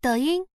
抖音